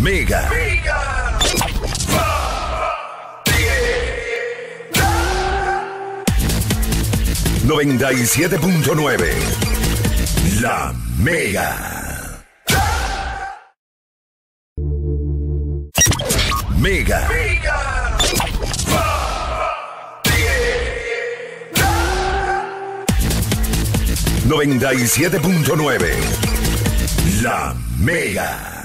Mega. Mega. Noventa y siete punto nueve. La Mega. Mega. Mega. Noventa y siete punto nueve. La Mega.